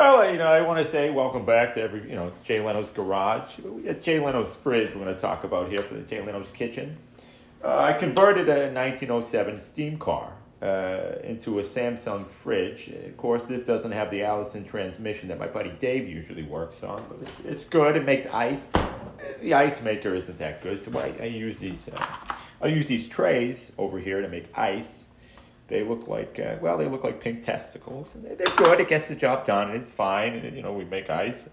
Well, you know, I want to say welcome back to every, you know, Jay Leno's Garage. We got Jay Leno's fridge we're going to talk about here for the Jay Leno's Kitchen. Uh, I converted a 1907 steam car uh, into a Samsung fridge. Of course, this doesn't have the Allison transmission that my buddy Dave usually works on, but it's, it's good. It makes ice. The ice maker isn't that good, so I, I use these. Uh, I use these trays over here to make ice. They look like uh, well, they look like pink testicles. They're good. It gets the job done. and It's fine. And, you know, we make ice.